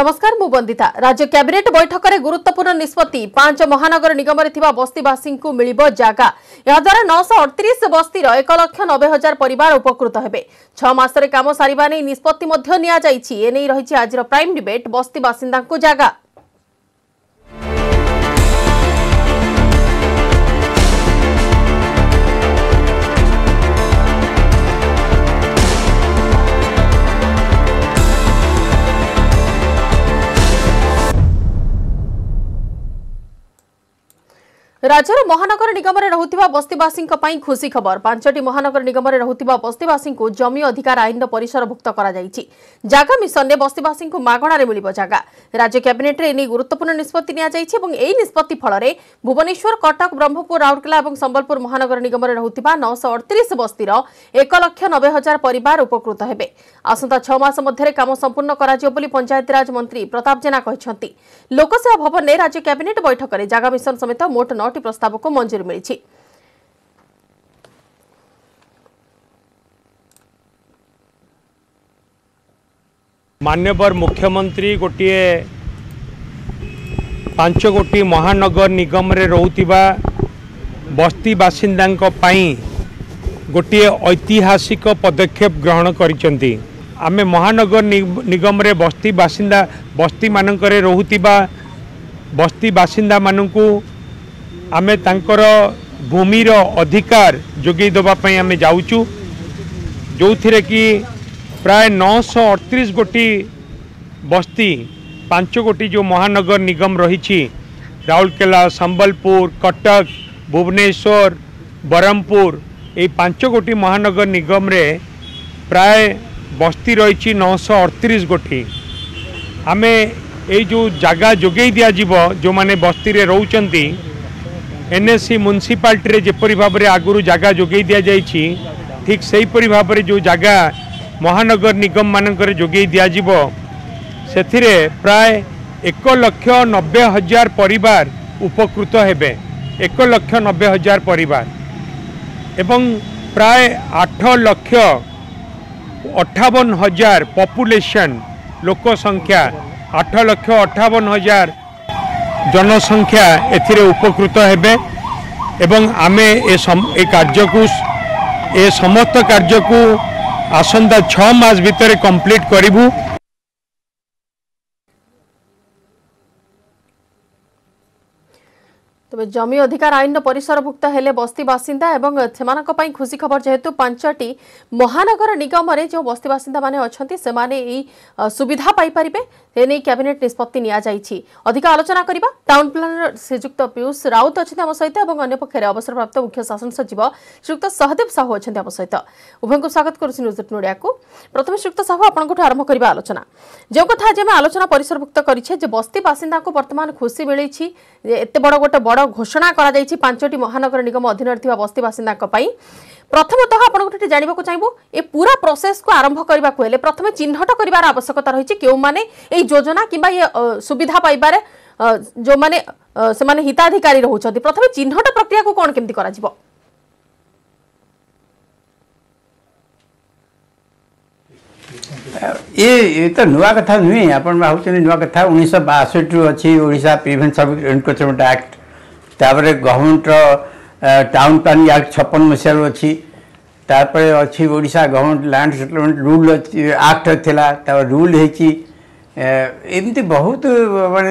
নমস্কার মু বন্দিতা রাজ্য ক্যাবিনেট বৈঠকরে গুরুত্বপূর্ণ নিষ্পতি পাঁচ মহানগর নিগমরে থিবা বস্তিবাসীঙ্কু মিলিব জাগা এহাদ্বারা নশ অড়তিরিশ বস্তির এক লক্ষ নবে হাজার পরিবার উপকৃত হবে ছ মাসরে কাম সারিবা নেই নিষ্পতি মধ্য নিয়া যাইছি এ নেই রয়েছে আজর প্রাইম ডিবেট বস্তি বাসিন্দাঙ্কু জাগা রাজ্যের মহানগর নিগমে রুথা বস্তিবাসী খুশি খবর পাঁচটি মহানগর নিগমে রুথা বস্তিবাসী জমি অধিকার আইনর পরিসরভুক্ত করা জাগা মিশনে বস্তিবাসী মাগণার মিলব জায়গা রাজ্য ক্যাবিনেটে এনে গুরুত্বপূর্ণ নিষ্পতি নিয়েছে এবং এই নিষ্পতি ফলরে ভুবনেশ্বর কটক ব্রহ্মপুর রাউরকেলা এবং সম্বলপুর মহানগর নিগমে রুথা নশ অড়তিশ বস্তির এক লক্ষ নবে হাজার পরিবার উপকৃত হবে আসন্তা ছ মাস মধ্যে কাম সম্পূর্ণ করা পঞ্চায়েতরাজ মন্ত্রী প্রতাপ জেনা লোকসেবা ভবনে রাজ্য ক্যাবিনেট বৈঠকের জাগা মিশন সমেত মোট নট নটি প্রস্তাবକୁ ମଞ୍ଜୁରୀ ମିଳିଛି ମାନ୍ୟବର ମୁଖ୍ୟମନ୍ତ୍ରୀ ଗୋଟିଏ ପାଞ୍ଚଗୋଟି ମହାନଗର ନିଗମରେ ରହୁଥିବା ବସ୍ତି ବାସିନ୍ଦାଙ୍କ ପାଇଁ ଗୋଟିଏ ଐତିହାସିକ ପଦକ୍ଷେପ ଗ୍ରହଣ କରିଛନ୍ତି ଆମେ ମହାନଗର ନିଗମରେ ବସ୍ତି ବାସିନ୍ଦା ବସ୍ତିମାନଙ୍କରେ ରହୁଥିବା ବସ୍ତି ବାସିନ୍ଦାମାନଙ୍କୁ ଆମେ ତାଙ୍କର ଭୂମିର ଅଧିକାର ଯୋଗାଇ ଦେବା ପାଇଁ ଆମେ ଯାଉଛୁ ଯେଉଁଥିରେ କି ପ୍ରାୟ ନଅଶହ ଅଠତିରିଶ ଗୋଟି ବସ୍ତି ପାଞ୍ଚ ଗୋଟି ଯେଉଁ ମହାନଗର ନିଗମ ରହିଛି ରାଉରକେଲା ସମ୍ବଲପୁର କଟକ ଭୁବନେଶ୍ୱର ବରହମପୁର এই পাঁচ গোটি মহানগর নিগমরে প্রায় বস্তি রয়েছে নশো অড়তিশ গোটি আমি এই যে জায়গা যোগাই দিয়া যাব যে বস্তিরে রোচান এনএসি মুনিসিপালিটি যেপরি ভাবে আগর জায়গা যোগাই দিয়া যাইছি ঠিক সেইপরি ভাবে যে জায়গা মহানগর নিগম মানকরে যোগাই দিয়া দিয়াযিব সেথিরে প্রায় এক লক্ষ নব্বই হাজার পরিবার উপকৃত হবে এক লক্ষ নব্বই হাজার পরিবার এবং প্রায় আঠ লক্ষ অঠাবন হাজার পপুলেসন লোক সংখ্যা আঠ লক্ষ অঠাবন হাজার জনসংখ্যা এতে উপকৃত হবে এবং আমি এ কার্যকু এ সমস্ত কার্যকু আসন্তা ছ মাস ভিতরে কমপ্লিট করবু তবে জমি অধিকার আইন পরিসরভুক্ত হলে বস্তি বাসিন্দা এবং সেমানপাই খুশি খবর যেহেতু পাঁচটি মহানগর নিগমরে যে বস্তি বাসিন্দা মানে অনেক সেমানে এই সুবিধা পাইপারে এনে ক্যাবিনেট নিষ্পতি নিয়াযাইছি অধিক আলোচনা করা টাউন প্ল্যানর শ্রীযুক্ত পিউষ রাউত অনেক সহ এবং অন্যপক্ষে অবসরপ্রাপ্ত মুখ্য শাসন সচিব শ্রীযুক্ত সহদেব সাহু অনেক আম সহ উভয়ଙ୍କୁ স্বাগত করছি নিউজ নোডিয়া প্রথমে শ্রীযুক্ত সাহু আপনার আরম্ভ করা আলোচনা যে কথা আজ আমি আলোচনা পরিসরভুক্ত করেছে যে বস্তি বাসিন্দা বর্তমান খুশি মিছে এত বড় গোটে বড় ছাড় ঘোষণা করা পাঁচটি মহানগর নিগম অধীনরে থাকা বস্তি বাসিন্দা প্রথমত আপনার এটি জাঁয়া চাইবু এ পুরা প্রোসেস কু আরম্ভ করা হলে প্রথমে চিহ্নট করার আবশ্যকতা রয়েছে কেউ মানে এই যোজনা কিংবা ইয়ে সুবিধা পাইবার যে সেমানে হিতাধিকারী রয়েছেন প্রথমে চিহ্নট প্রক্রিয়া কোণ কেমতি করা যাব ଏ ଏ ତ ନୂଆ କଥା ନୁହେଁ ଆପଣ ଭାବୁଛନ୍ତି ନୂଆ କଥା ଉଣେଇଶହ ବାଷଠିରୁ ଅଛି Odisha prevention of encroachment act ତାପରେ ଗଭର୍ଣ୍ଣମେଣ୍ଟର ଟାଉନ୍ ପ୍ଲାନିଂ ଆକ୍ଟ ଛପନ ମସିହାରୁ ଅଛି ତାପରେ ଅଛି Odisha government land settlement rule act ଥିଲା ତାପରେ ରୁଲ୍ ହେଇଛି ଏମିତି ବହୁତ ମାନେ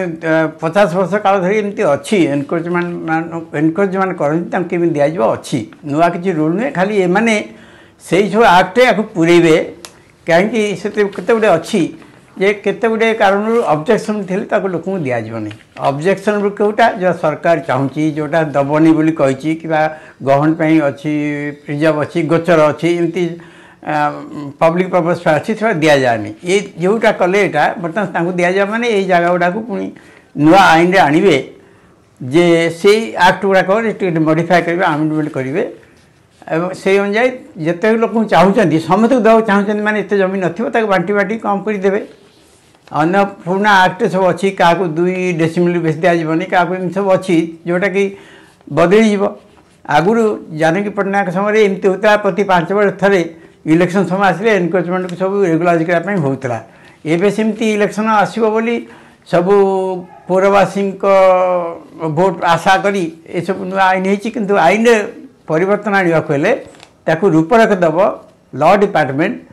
ପଚାଶ ବର୍ଷ କାଳ ଧରି ଏମିତି ଅଛି ଏନକରେଜମେଣ୍ଟ ଏନକରେଜମେଣ୍ଟ କରନ୍ତି ତାଙ୍କୁ କେମିତି ଦିଆଯିବ ଅଛି ନୂଆ କିଛି ରୁଲ୍ ନୁହେଁ ଖାଲି ଏମାନେ ସେଇ ସବୁ ଆକ୍ଟରେ ୟାକୁ ପୁରେଇବେ କାହିଁକି ସେଥିରେ କେତେ ଗୁଡ଼ିଏ ଅଛି ଯେ କେତେ ଗୁଡ଼ିଏ କାରଣରୁ ଅବଜେକ୍ସନ୍ ଥିଲେ ତାକୁ ଲୋକଙ୍କୁ ଦିଆଯିବନି ଅବଜେକ୍ସନ୍ କେଉଁଟା ଯେଉଁ ସରକାର ଚାହୁଁଛି ଯେଉଁଟା ଦେବନି ବୋଲି କହିଛି କିମ୍ବା ଗହଣ ପାଇଁ ଅଛି ପ୍ରିଜର୍ଭ ଅଛି ଗୋଚର ଅଛି ଏମିତି ପବ୍ଲିକ ପର୍ପଜ୍ ଅଛି ସେଟା ଦିଆଯାଏନି ଏ ଯେଉଁଟା କଲେ ଏଇଟା ବର୍ତ୍ତମାନ ତାଙ୍କୁ ଦିଆଯିବ ମାନେ ଏଇ ଜାଗା ଗୁଡ଼ାକୁ ପୁଣି ନୂଆ ଆଇନରେ ଆଣିବେ ଯେ ସେଇ ଆକ୍ଟ ଗୁଡ଼ାକ ଟିକେ ମଡ଼ିଫାଏ କରିବେ ଆମେଣ୍ଡମେଣ୍ଟ କରିବେ এবং সেই অনুযায়ী যেতে লোক চাহুচার সমস্ত দেওয়া চাহুচার মানে এত জমি নথিব তাকে বাটি বাটি কম করে দেবে अन्य पुरुना आक्ट सबै अलिक कहाँको दुई डेसिमिन बेसी दिइजु सबै अहिले जोटाकि बदलियो आगु जानकी पट्टना समय एमी हो प्रति पाँच बार थरे इलेक्शन समय आसे एनक्रोचमेन्टको सबै रेगुल्याज इलेक्शन एमति इलेक्सन आसु पौरवासीको भोट आशा एसबु नै कि आइन परिवर्तन आणवा रूपरेखब ल डिपारमेन्ट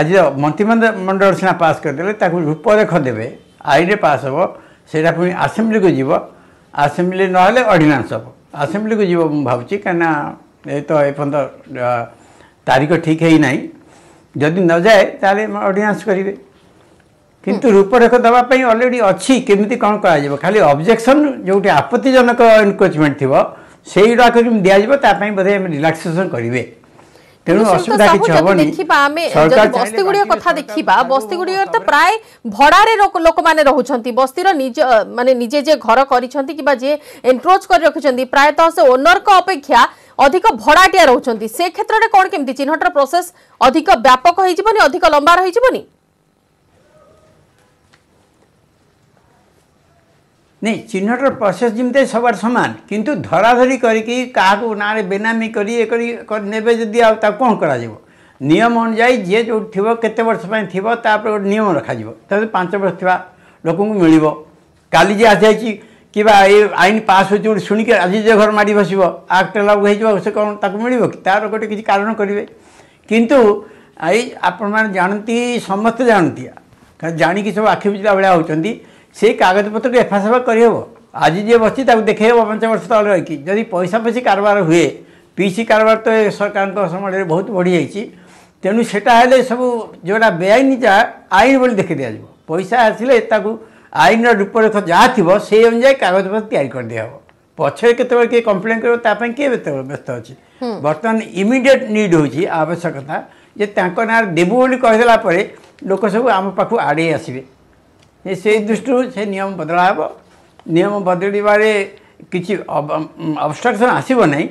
ଆଜି ମନ୍ତ୍ରୀମଣ୍ଡଳ ସିନା ପାସ୍ କରିଦେଲେ ତାକୁ ରୂପରେଖ ଦେବେ ଆଇନରେ ପାସ୍ ହେବ ସେଇଟା ପୁଣି ଆସେମ୍ବଲିକୁ ଯିବ ଆସେମ୍ବଲି ନହେଲେ ଅର୍ଡ଼ିନାନ୍ସ ହେବ ଆସେମ୍ବଲିକୁ ଯିବ ମୁଁ ଭାବୁଛି କାହିଁକିନା ଏ ତ ଏପର୍ଯ୍ୟନ୍ତ ତାରିଖ ଠିକ୍ ହେଇନାହିଁ ଯଦି ନ ଯାଏ ତାହେଲେ ଅର୍ଡ଼ିନାନ୍ସ କରିବେ କିନ୍ତୁ ରୂପରେଖ ଦେବା ପାଇଁ ଅଲରେଡ଼ି ଅଛି କେମିତି କ'ଣ କରାଯିବ ଖାଲି ଅବଜେକ୍ସନ୍ ଯେଉଁଠି ଆପତ୍ତିଜନକ ଏନକ୍ରୋଚମେଣ୍ଟ ଥିବ ସେଇଗୁଡ଼ାକ କେମିତି ଦିଆଯିବ ତା ପାଇଁ ବୋଧେ ଆମେ ରିଲାକ୍ସେସନ୍ କରିବେ ତେଣୁ ଅସୁବିଧା କିଛି ହବନି ଦେଖିବା ଆମେ ବସ୍ତି ଗୁଡିକ କଥା ଦେଖିବା ବସ୍ତି ଗୁଡିକ ତ ପ୍ରାୟ ଭଡାରେ ଲୋକମାନେ ରହୁଛନ୍ତି ବସ୍ତିର ନିଜ ମାନେ ନିଜେ ଯିଏ ଘର କରିଛନ୍ତି କିମ୍ବା ଯିଏ ଏନକ୍ରୋଚ୍ କରି ରଖିଛନ୍ତି ପ୍ରାୟତଃ ସେ ଓନରଙ୍କ ଅପେକ୍ଷା ଅଧିକ ଭଡାଟିଆ ରହୁଛନ୍ତି ସେ କ୍ଷେତ୍ରରେ କ'ଣ କେମିତି ଚିହ୍ନଟର ପ୍ରୋସେସ୍ ଅଧିକ ବ୍ୟାପକ ହେଇଯିବନି ଅଧିକ ଲମ୍ବା ରହିଯିବନି ନାଇଁ ଚିହ୍ନଟର ପ୍ରସେସ ଯେମିତି ସବୁ ସମାନ କିନ୍ତୁ ଧରାଧରି କରିକି କାହାକୁ ନାଁରେ ବେନାମୀ କରି ଇଏ କରି ନେବେ ଯଦି ଆଉ ତାକୁ କ'ଣ କରାଯିବ ନିୟମ ଅନୁଯାୟୀ ଯିଏ ଯେଉଁଠି ଥିବ କେତେ ବର୍ଷ ପାଇଁ ଥିବ ତା'ପରେ ଗୋଟେ ନିୟମ ରଖାଯିବ ତା'ପରେ ପାଞ୍ଚ ବର୍ଷ ଥିବା ଲୋକଙ୍କୁ ମିଳିବ କାଲି ଯିଏ ଆସିଯାଇଛି କିମ୍ବା ଏ ଆଇନ ପାସ୍ ହେଉଛି ଗୋଟେ ଶୁଣିକି ଆଜି ଯେ ଘର ମାଡ଼ି ବସିବ ଆକ୍ଟ ଲାଗୁ ହୋଇଯିବ ସେ କ'ଣ ତାକୁ ମିଳିବ କି ତା'ର ଗୋଟେ କିଛି କାରଣ କରିବେ କିନ୍ତୁ ଏଇ ଆପଣମାନେ ଜାଣନ୍ତି ସମସ୍ତେ ଜାଣନ୍ତି ଜାଣିକି ସବୁ ଆଖି ବୁଝିଲା ଭଳିଆ ହେଉଛନ୍ତି ସେଇ କାଗଜପତ୍ରକୁ ଏଫାସଫା କରିହେବ ଆଜି ଯିଏ ବସିଛି ତାକୁ ଦେଖେଇହେବ ପାଞ୍ଚ ବର୍ଷ ତଳେ ରହିକି ଯଦି ପଇସା ପଇସି କାରବାର ହୁଏ ପିସି କାରବାର ତ ସରକାରଙ୍କ ସମୟରେ ବହୁତ ବଢ଼ିଯାଇଛି ତେଣୁ ସେଟା ହେଲେ ସବୁ ଯେଉଁଟା ବେଆଇନ ଯାହା ଆଇନ ବୋଲି ଦେଖି ଦିଆଯିବ ପଇସା ଆସିଲେ ତାକୁ ଆଇନର ରୂପରେଖ ଯାହା ଥିବ ସେଇ ଅନୁଯାୟୀ କାଗଜପତ୍ର ତିଆରି କରିଦିଆହେବ ପଛରେ କେତେବେଳେ କିଏ କମ୍ପ୍ଲେନ୍ କରିବ ତା ପାଇଁ କିଏ ବ୍ୟସ୍ତ ଅଛି ବର୍ତ୍ତମାନ ଇମିଡ଼ିଏଟ୍ ନିଡ଼୍ ହେଉଛି ଆବଶ୍ୟକତା ଯେ ତାଙ୍କ ନାଁରେ ଦେବୁ ବୋଲି କହିଦେଲା ପରେ ଲୋକ ସବୁ ଆମ ପାଖକୁ ଆଡ଼େଇ ଆସିବେ ଯେ ସେଇ ଦୃଷ୍ଟିରୁ ସେ ନିୟମ ବଦଳା ହେବ ନିୟମ ବଦଳିବାରେ କିଛି ଅବଷ୍ଟ୍ରକ୍ସନ୍ ଆସିବ ନାହିଁ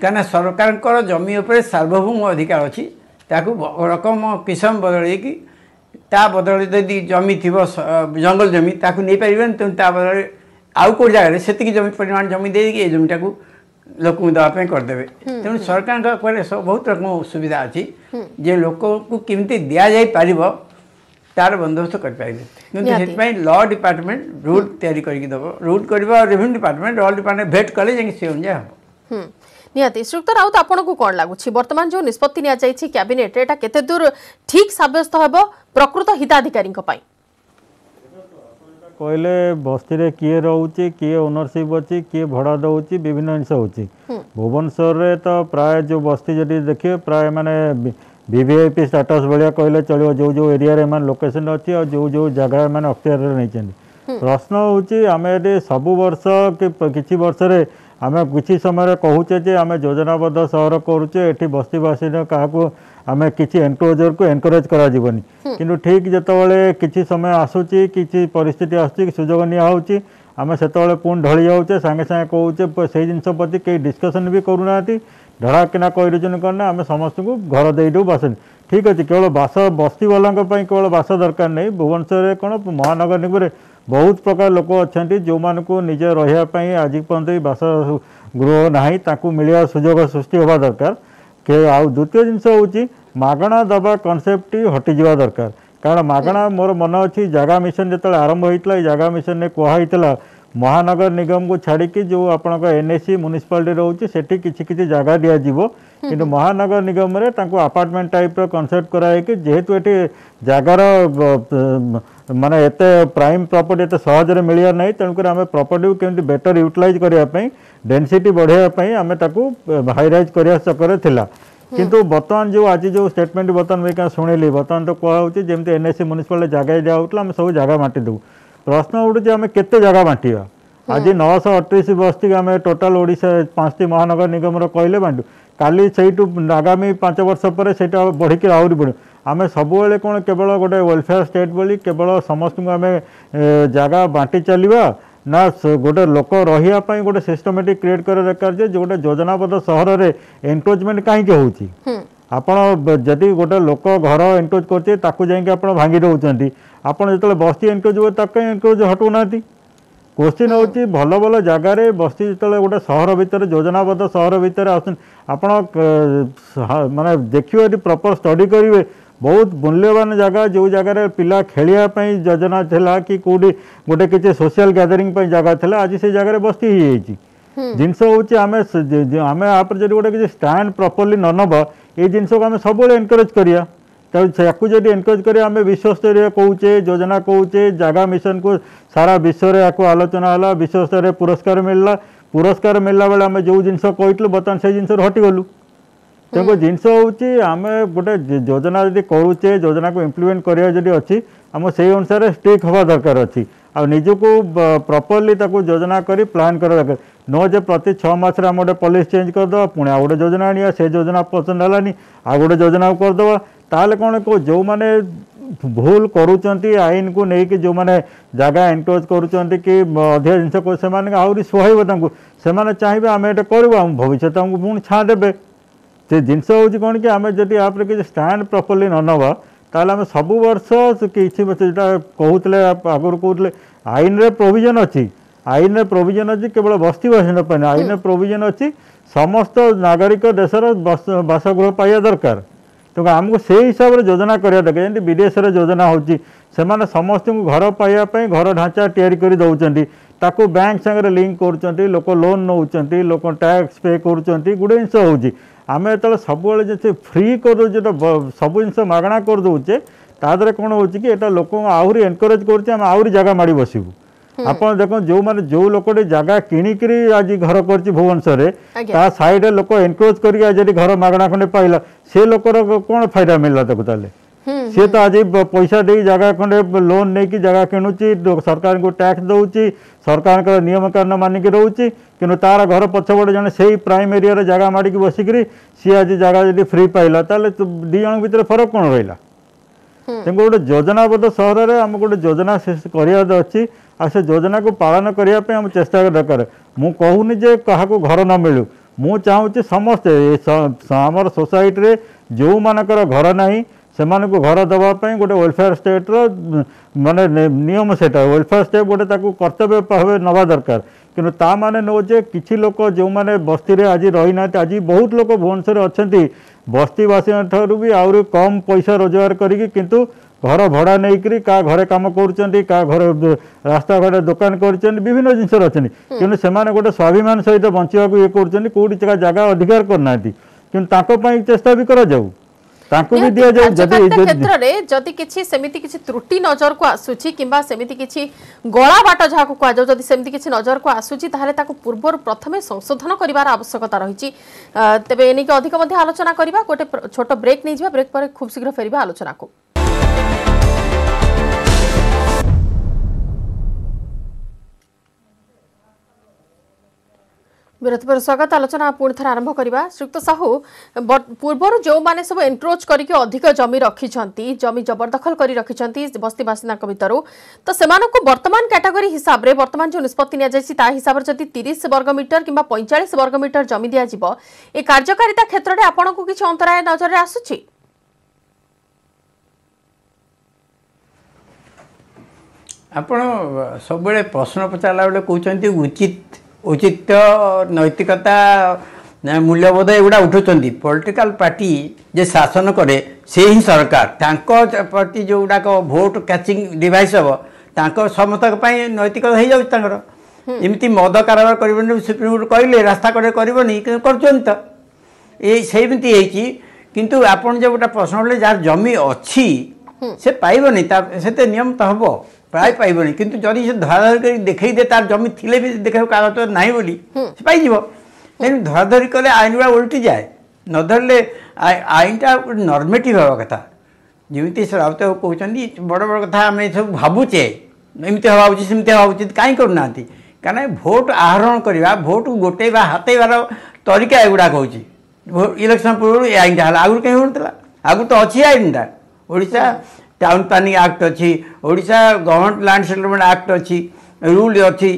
କାହିଁକିନା ସରକାରଙ୍କର ଜମି ଉପରେ ସାର୍ବଭୌମ ଅଧିକାର ଅଛି ତାକୁ ରକମ କିସମ ବଦଳେଇକି ତା ବଦଳରେ ଯଦି ଜମି ଥିବ ଜଙ୍ଗଲ ଜମି ତାକୁ ନେଇପାରିବେନି ତେଣୁ ତା ବଦଳରେ ଆଉ କେଉଁ ଜାଗାରେ ସେତିକି ଜମି ପରିମାଣ ଜମି ଦେଇକି ଏ ଜମିଟାକୁ ଲୋକଙ୍କୁ ଦେବା ପାଇଁ କରିଦେବେ ତେଣୁ ସରକାରଙ୍କ ଉପରେ ବହୁତ ରକମ ସୁବିଧା ଅଛି ଯେ ଲୋକଙ୍କୁ କେମିତି ଦିଆଯାଇପାରିବ ତାର ବନ୍ଦୋବସ୍ତ କରିପାରିବେ କିନ୍ତୁ ସେଥିପାଇଁ ଲ ଡିପାର୍ଟମେଣ୍ଟ ରୁଲ୍ ତିଆରି କରିକି ଦେବ ରୁଲ୍ କରିବ ଆଉ ରେଭିନ୍ୟୁ ଡିପାର୍ଟମେଣ୍ଟ ଲ ଡିପାର୍ଟମେଣ୍ଟ ଭେଟ୍ କଲେ ଯାଇକି ସେ ଅନୁଯାୟୀ ହେବ ନିହାତି ଶ୍ରୀଯୁକ୍ତ ରାଉତ ଆପଣଙ୍କୁ କ'ଣ ଲାଗୁଛି ବର୍ତ୍ତମାନ ଯେଉଁ ନିଷ୍ପତ୍ତି ନିଆଯାଇଛି କ୍ୟାବିନେଟ୍ରେ ଏଇଟା କେତେ ଦୂର ଠିକ୍ ସାବ୍ୟସ୍ତ ହେବ ପ୍ରକୃତ ହିତାଧିକାରୀଙ୍କ ପାଇଁ କହିଲେ ବସ୍ତିରେ କିଏ ରହୁଛି କିଏ ଓନରସିପ୍ ଅଛି କିଏ ଭଡ଼ା ଦେଉଛି ବିଭିନ୍ନ ଜିନିଷ ହେଉଛି ଭୁବନେଶ୍ୱରରେ ତ ପ୍ରାୟ ଯେଉଁ ବସ୍ତି ଯଦି ଦେଖିବେ ପ୍ରାୟ ମାନେ भिवीआईप स्टाटस भाया कहले चल जो जो एरिया रे लोकेशन अच्छी और जो जो जगह मैंने अक्तिर नहीं प्रश्न होमें ये सब वर्ष कि वर्ष आम कि समय कहूचे आम योजनाबद्ध सहर करुचे ये बस्तीवासी क्या आम कि एनक्लोजर को एनकरेज कर ठीक जोबले कि समय आसूँ कि पिस्थित आसोग निहि आम से पुणी ढली जाऊे सांगे सांगे कौचे से जिनस प्रति कई डिस्कसन भी करूना ଧଡ଼ାକିନା କହିଦେଉଛନ୍ତି କ'ଣ ନା ଆମେ ସମସ୍ତଙ୍କୁ ଘର ଦେଇଦେବୁ ବସନ୍ତି ଠିକ୍ ଅଛି କେବଳ ବାସ ବସ୍ତିବାଲାଙ୍କ ପାଇଁ କେବଳ ବାସ ଦରକାର ନାହିଁ ଭୁବନେଶ୍ୱରରେ କ'ଣ ମହାନଗର ନିଗମରେ ବହୁତ ପ୍ରକାର ଲୋକ ଅଛନ୍ତି ଯେଉଁମାନଙ୍କୁ ନିଜ ରହିବା ପାଇଁ ଆଜି ପର୍ଯ୍ୟନ୍ତ ବାସ ଗୃହ ନାହିଁ ତାଙ୍କୁ ମିଳିବା ସୁଯୋଗ ସୃଷ୍ଟି ହେବା ଦରକାର କେ ଆଉ ଦ୍ୱିତୀୟ ଜିନିଷ ହେଉଛି ମାଗଣା ଦେବା କନସେପ୍ଟଟି ହଟିଯିବା ଦରକାର କାରଣ ମାଗଣା ମୋର ମନେ ଅଛି ଜାଗା ମିଶନ ଯେତେବେଳେ ଆରମ୍ଭ ହୋଇଥିଲା ଏଇ ଜାଗା ମିଶନରେ କୁହା ହୋଇଥିଲା ମହାନଗର ନିଗମକୁ ଛାଡ଼ିକି ଯେଉଁ ଆପଣଙ୍କ ଏନ୍ ଏ ସି ମ୍ୟୁନିସିପାଲିଟି ରହୁଛି ସେଠି କିଛି କିଛି ଜାଗା ଦିଆଯିବ କିନ୍ତୁ ମହାନଗର ନିଗମରେ ତାଙ୍କୁ ଆପାର୍ଟମେଣ୍ଟ ଟାଇପ୍ର କନସେପ୍ଟ କରାହେଇକି ଯେହେତୁ ଏଠି ଜାଗାର ମାନେ ଏତେ ପ୍ରାଇମ୍ ପ୍ରପର୍ଟି ଏତେ ସହଜରେ ମିଳିବାର ନାହିଁ ତେଣୁକରି ଆମେ ପ୍ରପର୍ଟିକୁ କେମିତି ବେଟର୍ ୟୁଟିଲାଇଜ୍ କରିବା ପାଇଁ ଡେନ୍ସିଟି ବଢ଼ାଇବା ପାଇଁ ଆମେ ତାକୁ ହାଇରାଇଜ୍ କରିବା ଚକରେ ଥିଲା କିନ୍ତୁ ବର୍ତ୍ତମାନ ଯେଉଁ ଆଜି ଯେଉଁ ଷ୍ଟେଟମେଣ୍ଟ ବର୍ତ୍ତମାନ ମୁଁ ଶୁଣିଲି ବର୍ତ୍ତମାନ ତ କୁହାହେଉଛି ଯେମିତି ଏନ୍ ଏ ସି ମ୍ୟୁନିସିପାଲିଟି ଜାଗା ଦିଆହେଉଥିଲା ଆମେ ସବୁ ଜାଗା ମାଟି ଦେବୁ ପ୍ରଶ୍ନ ଉଠୁଛି ଆମେ କେତେ ଜାଗା ବାଣ୍ଟିବା ଆଜି ନଅଶହ ଅଠେଇଶ ବସ୍ତିକି ଆମେ ଟୋଟାଲ ଓଡ଼ିଶା ପାଞ୍ଚଟି ମହାନଗର ନିଗମର କହିଲେ ବାଣ୍ଟିବୁ କାଲି ସେଇଠୁ ଆଗାମୀ ପାଞ୍ଚ ବର୍ଷ ପରେ ସେଇଟା ବଢ଼ିକି ଆହୁରି ବଢ଼ିବ ଆମେ ସବୁବେଳେ କ'ଣ କେବଳ ଗୋଟେ ୱେଲଫେୟାର ଷ୍ଟେଟ୍ ବୋଲି କେବଳ ସମସ୍ତଙ୍କୁ ଆମେ ଜାଗା ବାଣ୍ଟି ଚାଲିବା ନା ଗୋଟେ ଲୋକ ରହିବା ପାଇଁ ଗୋଟେ ସିଷ୍ଟମେଟିକ୍ କ୍ରିଏଟ୍ କରିବା ଦରକାର ଯେ ଗୋଟେ ଯୋଜନାବଦ୍ଧ ସହରରେ ଏନକ୍ରୋଚମେଣ୍ଟ କାହିଁକି ହେଉଛି आपड़ी गोटे लोक घर एनक्रोज कर भांगी दौरान आपड़ जो बस्ती एनक्रोज हुए तक एनक्रोज हटू ना क्वेश्चन हूँ भल भल जगार बस्ती जो गोटे सहर भितर योजनाबद्ध सहर भितर आस मैंने देखिए प्रपर स्टडी करेंगे बहुत मूल्यवान जगह जो जगार पिला खेलिया योजना थी कि कौटी गोटे किसी सोशियाल गैदरी जगह थी आज से जगह बस्ती ही जाइए ଜିନିଷ ହେଉଛି ଆମେ ଆମେ ଆ ଉପରେ ଯଦି ଗୋଟେ କିଛି ଷ୍ଟାଣ୍ଡ ପ୍ରପରଲି ନ ନେବା ଏଇ ଜିନିଷକୁ ଆମେ ସବୁବେଳେ ଏନକରେଜ୍ କରିବା ତେଣୁ ତାକୁ ଯଦି ଏନକରେଜ୍ କରିବା ଆମେ ବିଶ୍ୱସ୍ତରୀୟ କହୁଛେ ଯୋଜନା କହୁଛେ ଜାଗା ମିଶନକୁ ସାରା ବିଶ୍ୱରେ ୟାକୁ ଆଲୋଚନା ହେଲା ବିଶ୍ୱସ୍ତରୀୟ ପୁରସ୍କାର ମିଳିଲା ପୁରସ୍କାର ମିଳିଲା ବେଳେ ଆମେ ଯେଉଁ ଜିନିଷ କହିଥିଲୁ ବର୍ତ୍ତମାନ ସେଇ ଜିନିଷରୁ ହଟିଗଲୁ ତେଣୁ ଜିନିଷ ହେଉଛି ଆମେ ଗୋଟେ ଯୋଜନା ଯଦି କରୁଛେ ଯୋଜନାକୁ ଇମ୍ପ୍ଲିମେଣ୍ଟ କରିବା ଯଦି ଅଛି ଆମ ସେଇ ଅନୁସାରେ ଷ୍ଟ୍ରିକ୍ ହେବା ଦରକାର ଅଛି ଆଉ ନିଜକୁ ପ୍ରପରଲି ତାକୁ ଯୋଜନା କରି ପ୍ଲାନ୍ କରିବା ଦରକାର ନ ଯେ ପ୍ରତି ଛଅ ମାସରେ ଆମେ ଗୋଟେ ପଲିସି ଚେଞ୍ଜ କରିଦେବା ପୁଣି ଆଉ ଗୋଟେ ଯୋଜନା ଆଣିବା ସେ ଯୋଜନା ପସନ୍ଦ ହେଲାନି ଆଉ ଗୋଟେ ଯୋଜନାକୁ କରିଦେବା ତାହେଲେ କ'ଣ କେଉଁ ଯେଉଁମାନେ ଭୁଲ କରୁଛନ୍ତି ଆଇନକୁ ନେଇକି ଯେଉଁମାନେ ଜାଗା ଏନକ୍ରୋଚ୍ କରୁଛନ୍ତି କି ଅଧିକା ଜିନିଷ କରୁ ସେମାନଙ୍କୁ ଆହୁରି ସୁହାଇବ ତାଙ୍କୁ ସେମାନେ ଚାହିଁବେ ଆମେ ଏଇଟା କରିବୁ ଆମ ଭବିଷ୍ୟତ ଆମକୁ ପୁଣି ଛାଁ ଦେବେ ସେ ଜିନିଷ ହେଉଛି କ'ଣ କି ଆମେ ଯଦି ୟା ଉପରେ କିଛି ଷ୍ଟାଣ୍ଡ ପ୍ରପର୍ଲି ନ ନେବା ତାହେଲେ ଆମେ ସବୁ ବର୍ଷ କିଛି ଯେଉଁଟା କହୁଥିଲେ ଆଗରୁ କହୁଥିଲେ ଆଇନରେ ପ୍ରୋଭିଜନ୍ ଅଛି ଆଇନରେ ପ୍ରୋଭିଜନ ଅଛି କେବଳ ବସ୍ତି ବାସିନ୍ଦା ପାଇଁ ଆଇନରେ ପ୍ରୋଭିଜନ ଅଛି ସମସ୍ତ ନାଗରିକ ଦେଶର ବାସଗୃହ ପାଇବା ଦରକାର ତେଣୁ ଆମକୁ ସେଇ ହିସାବରେ ଯୋଜନା କରିବା ଦରକାର ଯେମିତି ବିଦେଶରେ ଯୋଜନା ହେଉଛି ସେମାନେ ସମସ୍ତଙ୍କୁ ଘର ପାଇବା ପାଇଁ ଘର ଢାଞ୍ଚା ତିଆରି କରି ଦେଉଛନ୍ତି ତାକୁ ବ୍ୟାଙ୍କ ସାଙ୍ଗରେ ଲିଙ୍କ କରୁଛନ୍ତି ଲୋକ ଲୋନ୍ ନେଉଛନ୍ତି ଲୋକ ଟ୍ୟାକ୍ସ ପେ କରୁଛନ୍ତି ଗୋଟେ ଜିନିଷ ହେଉଛି ଆମେ ଯେତେବେଳେ ସବୁବେଳେ ଯେତେ ଫ୍ରି କରିଦେଉଛୁ ସବୁ ଜିନିଷ ମାଗଣା କରିଦେଉଛେ ତା'ଦେହରେ କ'ଣ ହେଉଛି କି ଏଇଟା ଲୋକଙ୍କୁ ଆହୁରି ଏନକରେଜ୍ କରୁଛି ଆମେ ଆହୁରି ଜାଗା ମାଡ଼ି ବସିବୁ ଆପଣ ଦେଖନ୍ତୁ ଯେଉଁମାନେ ଯେଉଁ ଲୋକଟି ଜାଗା କିଣିକିରି ଆଜି ଘର କରିଛି ଭୁବନେଶ୍ୱରରେ ତା ସାଇଡ଼ରେ ଲୋକ ଏନକ୍ରୋଚ୍ କରିକି ଯଦି ଘର ମାଗଣା ଖଣ୍ଡେ ପାଇଲା ସେ ଲୋକର କ'ଣ ଫାଇଦା ମିଳିଲା ତାକୁ ତାହେଲେ ସିଏ ତ ଆଜି ପଇସା ଦେଇ ଜାଗା ଖଣ୍ଡେ ଲୋନ୍ ନେଇକି ଜାଗା କିଣୁଛି ସରକାରଙ୍କୁ ଟ୍ୟାକ୍ସ ଦେଉଛି ସରକାରଙ୍କର ନିୟମକାନୁନ ମାନିକି ରହୁଛି କିନ୍ତୁ ତାର ଘର ପଛପଟେ ଜଣେ ସେଇ ପ୍ରାଇମ୍ ଏରିଆରେ ଜାଗା ମାଡ଼ିକି ବସିକିରି ସିଏ ଆଜି ଜାଗା ଯଦି ଫ୍ରି ପାଇଲା ତାହେଲେ ଦୁଇ ଜଣଙ୍କ ଭିତରେ ଫରକ କ'ଣ ରହିଲା ତେଣୁ ଗୋଟେ ଯୋଜନାବଦ୍ଧ ସହରରେ ଆମକୁ ଗୋଟେ ଯୋଜନା କରିବାର ଅଛି ଆଉ ସେ ଯୋଜନାକୁ ପାଳନ କରିବା ପାଇଁ ଆମ ଚେଷ୍ଟା ଦରକାର ମୁଁ କହୁନି ଯେ କାହାକୁ ଘର ନ ମିଳୁ ମୁଁ ଚାହୁଁଛି ସମସ୍ତେ ଆମର ସୋସାଇଟିରେ ଯେଉଁମାନଙ୍କର ଘର ନାହିଁ ସେମାନଙ୍କୁ ଘର ଦେବା ପାଇଁ ଗୋଟେ ୱେଲଫେୟାର ଷ୍ଟେଟ୍ର ମାନେ ନିୟମ ସେଇଟା ୱେଲଫେୟାର ଷ୍ଟେଟ୍ ଗୋଟେ ତାକୁ କର୍ତ୍ତବ୍ୟ ଭାବେ ନେବା ଦରକାର କିନ୍ତୁ ତା ମାନେ ନୁହଁ ଯେ କିଛି ଲୋକ ଯେଉଁମାନେ ବସ୍ତିରେ ଆଜି ରହିନାହାନ୍ତି ଆଜି ବହୁତ ଲୋକ ଭୁବନେଶ୍ୱରରେ ଅଛନ୍ତି ବସ୍ତିବାସୀଙ୍କଠାରୁ ବି ଆହୁରି କମ୍ ପଇସା ରୋଜଗାର କରିକି କିନ୍ତୁ ଘର ଭଡ଼ା ନେଇକରି କାହା ଘରେ କାମ କରୁଛନ୍ତି କାହା ଘରେ ରାସ୍ତାଘାଟ ଦୋକାନ କରିଛନ୍ତି ବିଭିନ୍ନ ଜିନିଷ ଅଛନ୍ତି କିନ୍ତୁ ସେମାନେ ଗୋଟେ ସ୍ୱାଭିମାନ ସହିତ ବଞ୍ଚିବାକୁ ଇଏ କରୁଛନ୍ତି କେଉଁଠି ଜାଗା ଅଧିକାର କରୁନାହାନ୍ତି କିନ୍ତୁ ତାଙ୍କ ପାଇଁ ଚେଷ୍ଟା ବି କରାଯାଉ ତାଙ୍କୁ ବି ଦିଆଯାଉ ଯଦି କ୍ଷେତ୍ରରେ ଯଦି କିଛି ସେମିତି କିଛି ତ୍ରୁଟି ନଜରକୁ ଆସୁଛି କିମ୍ବା ସେମିତି କିଛି ଗଳା ବାଟ ଯାହାକୁ କୁହାଯାଉ ଯଦି ସେମିତି କିଛି ନଜରକୁ ଆସୁଛି ତାହେଲେ ତାକୁ ପୂର୍ବରୁ ପ୍ରଥମେ ସଂଶୋଧନ କରିବାର ଆବଶ୍ୟକତା ରହିଛି ତେବେ ଏ ନେଇକି ଅଧିକ ମଧ୍ୟ ଆଲୋଚନା କରିବା ଗୋଟେ ଛୋଟ ବ୍ରେକ୍ ନେଇଯିବା ବ୍ରେକ୍ ପରେ ଖୁବ୍ ଶୀଘ୍ର ଫେରିବା ଆଲୋଚନାକୁ বিরতি পরে স্বাগত আলোচনা পুঁথ আরম্ভ করা শ্রীযুক্ত সাহু পূর্বর যে সব এনক্রোচ করি অধিক জমি রক্ষি জমি জবরদখল করে রক্ষি বস্তিবাসিন্দা ভিতর তো সে বর্তমান ক্যাটাগরি হিসাবে বর্তমান যে নিষ্পতি নিয়ে তা হিসাবে যদি তিরিশ বর্গমিটর কিংবা পঁয়চাশ বর্গমিটর জমি দিয়া যাব এ কার্যকারিতা ক্ষেত্রে আপনার কিছু অন্তরায় নজরে আসুচি ଆପଣ ସବୁବେଳେ ପ୍ରଶ୍ନ ପଚାରିଲା ବେଳେ କହୁଛନ୍ତି ଉଚିତ ଉଚିତ ନୈତିକତା ମୂଲ୍ୟବୋଧ ଏଗୁଡ଼ା ଉଠୁଛନ୍ତି ପଲିଟିକାଲ୍ ପାର୍ଟି ଯେ ଶାସନ କରେ ସେ ହିଁ ସରକାର ତାଙ୍କ ପ୍ରତି ଯେଉଁଗୁଡ଼ାକ ଭୋଟ୍ କ୍ୟାଚିଂ ଡିଭାଇସ୍ ହେବ ତାଙ୍କ ସମସ୍ତଙ୍କ ପାଇଁ ନୈତିକତା ହେଇଯାଉଛି ତାଙ୍କର ଏମିତି ମଦ କାରବାର କରିବନି ସୁପ୍ରିମକୋର୍ଟ କହିଲେ ରାସ୍ତା କଡ଼ରେ କରିବନି କିନ୍ତୁ କରୁଛନ୍ତି ତ ଏ ସେମିତି ହେଇଛି କିନ୍ତୁ ଆପଣ ଯେଉଁ ଗୋଟେ ପ୍ରଶ୍ନ ହେଲେ ଯାହାର ଜମି ଅଛି ସେ ପାଇବନି ତା ସେତେ ନିୟମ ତ ହେବ প্রায় পাইবনি কিন্তু যদি সে ধরাধরি করে দেখাই দে তার জমি থিলে বি দেখাব কাগজ নাই বলি সে পাইযিব তেমনি ধরাধরি কলে আইনগুলা উল্টি যায় ন ধরলে আইনটা নর্মেটিভ হওয়া কথা যেমি সে রাউত কৌন বড় বড় কথা আমি সব ভাবুচে এমতি হওয়া উচিত সেমতি হওয়া উচিত কাই করু না কারণ ভোট আহরণ করা ভোট গোটাইবা হাতেইবার তরিকা এগুড়া হচ্ছে ইলেকশন পূর্ব এই আইনটা হল আগুর কে হোলা আগুর তো অছি আইনটা ওড়িশা ଟାଉନ୍ ପ୍ଲାନିଂ ଆକ୍ଟ ଅଛି Odisha government land settlement act ଅଛି ରୁଲ୍ ଅଛି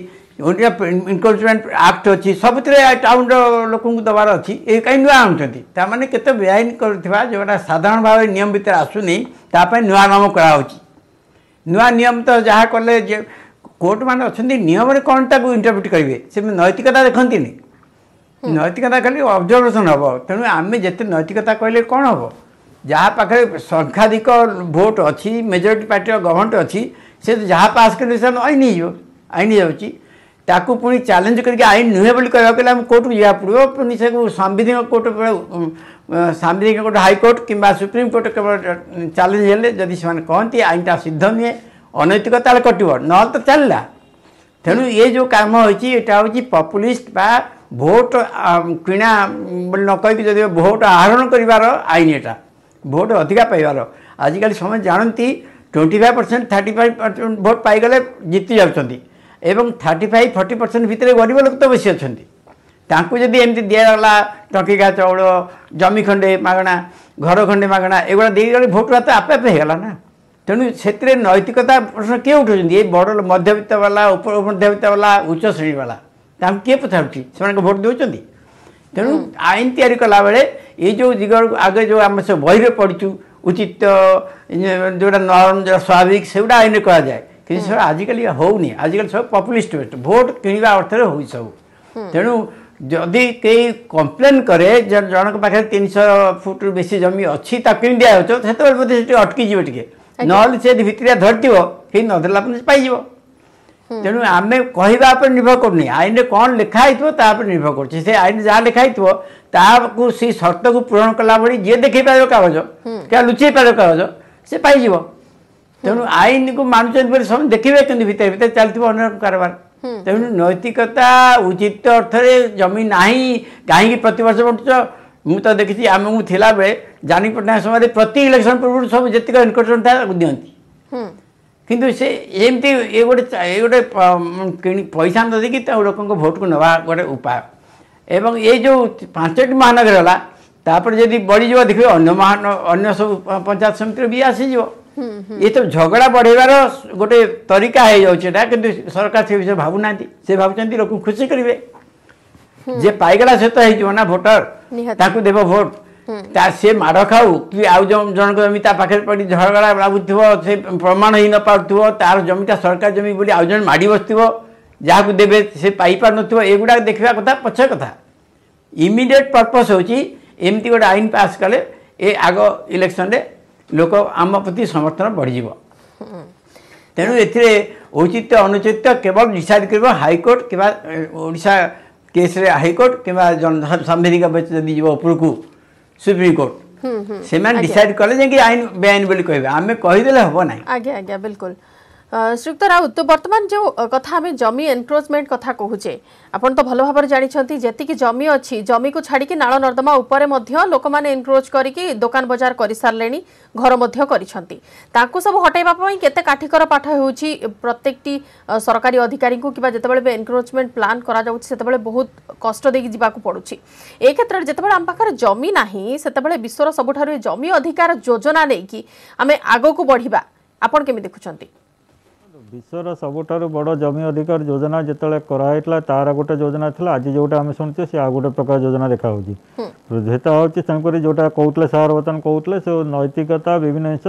ଓଡ଼ିଶା ଇନକ୍ରୋଚମେଣ୍ଟ ଆକ୍ଟ ଅଛି ସବୁଥିରେ ଟାଉନ୍ର ଲୋକଙ୍କୁ ଦେବାର ଅଛି ଏ କାହିଁ ନୂଆ ଆଣୁଛନ୍ତି ତାମାନେ କେତେ ବେଆଇନ କରୁଥିବା ଯେଉଁଟା ସାଧାରଣ ଭାବେ ନିୟମ ଭିତରେ ଆସୁନି ତା ପାଇଁ ନୂଆ ନାମ କରାହେଉଛି ନୂଆ ନିୟମ ତ ଯାହା କଲେ ଯେ କୋର୍ଟମାନେ ଅଛନ୍ତି ନିୟମରେ କ'ଣ ତାକୁ ଇଣ୍ଟରପ୍ରିଟ୍ କରିବେ ସେ ନୈତିକତା ଦେଖନ୍ତିନି ନୈତିକତା ଖାଲି ଅବଜର୍ଭେସନ୍ ହେବ ତେଣୁ ଆମେ ଯେତେ ନୈତିକତା କହିଲେ କ'ଣ ହେବ ଯାହା ପାଖରେ ସଂଖ୍ୟାଧିକ ଭୋଟ୍ ଅଛି ମେଜରିଟି ପାର୍ଟିର ଗଭର୍ଣ୍ଣମେଣ୍ଟ ଅଛି ସେ ଯାହା ପାସ୍ କରିଲେ ସେମାନେ ଆଇନ ହେଇଯିବ ଆଇନ ହେଇଯାଉଛି ତାକୁ ପୁଣି ଚ୍ୟାଲେଞ୍ଜ କରିକି ଆଇନ ନୁହେଁ ବୋଲି କହିବାକୁ ଗଲେ ଆମେ କୋର୍ଟକୁ ଯିବାକୁ ପଡ଼ିବ ପୁଣି ସେ ସାମ୍ବିଧାନିକ କୋର୍ଟ ସାମ୍ବିଧାନିକ କୋର୍ଟ ହାଇକୋର୍ଟ କିମ୍ବା ସୁପ୍ରିମକୋର୍ଟ କେବଳ ଚ୍ୟାଲେଞ୍ଜ ହେଲେ ଯଦି ସେମାନେ କହନ୍ତି ଆଇନଟା ସିଦ୍ଧ ନୁହେଁ ଅନୈତିକ ତାହେଲେ କଟିବ ନହେଲେ ତ ଚାଲିଲା ତେଣୁ ଏ ଯେଉଁ କାମ ହୋଇଛି ଏଇଟା ହେଉଛି ପପୁଲିଷ୍ଟ ବା ଭୋଟ କିଣା ବୋଲି ନ କହିକି ଯଦି ଭୋଟ ଆହରଣ କରିବାର ଆଇନ ଏଇଟା ভোট অধিকা পাইবার আজকাল সময় জাঁতি twenty five percent thirty five percent vote পাইগলে জিতি যাচ্ছেন এবং থার্টি ফাইভ ফর্টি পরসেন্ট ভিতরে গরিব লোক তো বেশি অনেক ତାଙ୍କୁ ଯଦି ଏମିତି ଦିଆଗଲା ଟଙ୍କିକା ଚାଉଳ ଜମି ଖଣ୍ଡେ ମାଗଣା ଘର ଖଣ୍ଡେ ମାଗଣା ଏଗୁଡ଼ା ଦେଇଗଲେ ଭୋଟ୍ ତ ଆପେ ଆପେ ହେଇଗଲା ନା ତେଣୁ ସେଥିରେ ନୈତିକତା ପ୍ରଶ୍ନ କିଏ ଉଠାଉଛନ୍ତି ଏଇ ବଡ଼ ମଧ୍ୟବିତ୍ତ ବାଲା ଉପ ମଧ୍ୟବିତ୍ତ ବାଲା ଉଚ୍ଚ ଶ୍ରେଣୀ ବାଲା ତାଙ୍କୁ କିଏ ପଚାରୁଛି ସେମାନଙ୍କୁ ଭୋଟ୍ ଦେଉଛନ୍ତି ତେଣୁ ଆଇନ ତିଆରି କଲାବେଳେ ଏଇ ଯେଉଁ ଦିଗ ଆଗେ ଯେଉଁ ଆମେ ସବୁ ବହିରେ ପଢ଼ିଛୁ ଉଚିତ ଯେଉଁଟା ନରମ ଯେଉଁଟା ସ୍ୱାଭାବିକ ସେଗୁଡ଼ା ଆଇନରେ କରାଯାଏ କିନ୍ତୁ ସେଗୁଡ଼ା ଆଜିକାଲି ହେଉନି ଆଜିକାଲି ସବୁ ପପୁଲିଷ୍ଟ ବେଷ୍ଟ ଭୋଟ କିଣିବା ଅର୍ଥରେ ହେଉଛି ସବୁ ତେଣୁ ଯଦି କେହି କମ୍ପ୍ଲେନ୍ କରେ ଜଣଙ୍କ ପାଖରେ ତିନିଶହ ଫୁଟରୁ ବେଶୀ ଜମି ଅଛି ତାକୁ କିଣି ଦିଆହେଉଛ ସେତେବେଳେ ବୋଧେ ସେଠି ଅଟକିଯିବ ଟିକେ ନହେଲେ ସେ ଭିତରିଆ ଧରିଥିବ କେହି ନ ଧରିଲା ପରେ ପାଇଯିବ ତେଣୁ ଆମେ କହିବା ଉପରେ ନିର୍ଭର କରୁନି ଆଇନରେ କ'ଣ ଲେଖା ହେଇଥିବ ତା ଉପରେ ନିର୍ଭର କରୁଛି ସେ ଆଇନ ଯାହା ଲେଖା ହେଇଥିବ ତାହାକୁ ସେଇ ସର୍ତ୍ତକୁ ପୂରଣ କଲା ଭଳି ଯିଏ ଦେଖେଇ ପାରିବ କାଗଜ କିମ୍ବା ଲୁଚେଇ ପାରିବ କାଗଜ ସେ ପାଇଯିବ ତେଣୁ ଆଇନକୁ ମାନୁଛନ୍ତି ବୋଲି ସମସ୍ତେ ଦେଖିବେ କିନ୍ତୁ ଭିତରେ ଭିତରେ ଚାଲିଥିବ ଅନ୍ୟ କାରବାର ତେଣୁ ନୈତିକତା ଉଚିତ ଅର୍ଥରେ ଜମି ନାହିଁ କାହିଁକି ପ୍ରତିବର୍ଷ ବଣ୍ଟୁଛ ମୁଁ ତ ଦେଖିଛି ଆମେ ମୁଁ ଥିଲାବେଳେ ଜାନକୀ ପଟ୍ଟନାୟକ ସମୟରେ ପ୍ରତି ଇଲେକ୍ସନ ପୂର୍ବରୁ ସବୁ ଯେତିକ ଏନକରେଜମେଣ୍ଟ ଥାଏ ତାକୁ ଦିଅନ୍ତି କିନ୍ତୁ ସେ ଏମିତି ଏ ଗୋଟେ ଏ ଗୋଟେ କିଣି ପଇସା ନ ଦେଇକି ତାଙ୍କୁ ଲୋକଙ୍କ ଭୋଟକୁ ନେବା ଗୋଟେ ଉପାୟ ଏବଂ ଏଇ ଯେଉଁ ପାଞ୍ଚଟି ମହାନଗର ହେଲା ତାପରେ ଯଦି ବଢ଼ିଯିବ ଦେଖିବେ ଅନ୍ୟ ମହାନ ଅନ୍ୟ ସବୁ ପଞ୍ଚାୟତ ସମିତିରେ ବି ଆସିଯିବ ଏସବୁ ଝଗଡ଼ା ବଢ଼େଇବାର ଗୋଟେ ତରିକା ହେଇଯାଉଛି ଏଇଟା କିନ୍ତୁ ସରକାର ସେ ବିଷୟରେ ଭାବୁନାହାନ୍ତି ସେ ଭାବୁଛନ୍ତି ଲୋକଙ୍କୁ ଖୁସି କରିବେ ଯେ ପାଇଗଲା ସେ ତ ହେଇଯିବ ନା ଭୋଟର ତାକୁ ଦେବ ଭୋଟ ତା ସେ ମାଡ଼ ଖାଉ କି ଆଉ ଜଣଙ୍କ ଜମି ତା ପାଖରେ ପଡ଼ି ଝଗଡ଼ା ଲାଗୁଥିବ ସେ ପ୍ରମାଣ ହେଇ ନପାରୁଥିବ ତାର ଜମିଟା ସରକାର ଜମି ବୋଲି ଆଉ ଜଣେ ମାଡ଼ି ବସିଥିବ ଯାହାକୁ ଦେବେ ସେ ପାଇପାରୁନଥିବ ଏଗୁଡ଼ାକ ଦେଖିବା କଥା ପଛ କଥା ଇମିଡ଼ିଏଟ୍ ପର୍ପଜ୍ ହେଉଛି ଏମିତି ଗୋଟେ ଆଇନ ପାସ୍ କଲେ ଏ ଆଗ ଇଲେକ୍ସନରେ ଲୋକ ଆମ ପ୍ରତି ସମର୍ଥନ ବଢ଼ିଯିବ ତେଣୁ ଏଥିରେ ଔଚିତ୍ୟ ଅନୁଚିତ୍ୟ କେବଳ ଡିସାଇଡ଼ କରିବ ହାଇକୋର୍ଟ କିମ୍ବା ଓଡ଼ିଶା କେସ୍ରେ ହାଇକୋର୍ଟ କିମ୍ବା ଜନ ସାମ୍ବିଧିକ ବେଞ୍ଚ ଯଦି ଯିବ ଉପରକୁ ସୁପ୍ରିମ କୋର୍ଟ ସେମାନେ ଡିସାଇଡ୍ କଲେ ଯାଇକି ଆଇନ ବେଆଇନ ବୋଲି କହିବେ ଆମେ କହିଦେଲେ ହେବ ନାହିଁ ଆଜ୍ଞା ଆଜ୍ଞା ବିଲକୁଲ শ্রীযুক্ত রাউত বর্তমান যে কথা আমি জমি এনক্রোচমেন্ট কথা কুচে আপনার তো ভালো ভাবে জাঁচান যেত জমি অমি কু ছাড়ি নাড় নর্দমা উপরে লোক মানে এনক্রোচ করি দোকান বজার করে সারে ঘর করছেন তাঁকু সব হটাইবা কেতে কাঠিকর পাঠ হচ্ছে প্রত্যেকটি সরকারি অধিকারী কিংবা যেত এনক্রোচমেন্ট প্লান করা যাচ্ছে সেত বহু কষ্ট দিয়ে যা পড়ুছি এই ক্ষেত্রে যেত আমার জমি না সেতবে বিশ্বর সবুঠার জমি অধিকার যোজনা নেই আমি আগক বড়া আপনার কমি দেখুছেন ବିଶ୍ୱର ସବୁଠାରୁ ବଡ଼ ଜମି ଅଧିକାର ଯୋଜନା ଯେତେବେଳେ କରାହେଇଥିଲା ତାର ଗୋଟେ ଯୋଜନା ଥିଲା ଆଜି ଯୋଉଟା ଆମେ ଶୁଣୁଛେ ସେ ଆଉ ଗୋଟେ ପ୍ରକାର ଯୋଜନା ଦେଖାହେଉଛି ଯେତେ ହେଉଛି ତେଣୁକରି ଯୋଉଟା କହୁଥିଲେ ସାର୍ ବର୍ତ୍ତମାନ କହୁଥିଲେ ସେ ନୈତିକତା ବିଭିନ୍ନ ଜିନିଷ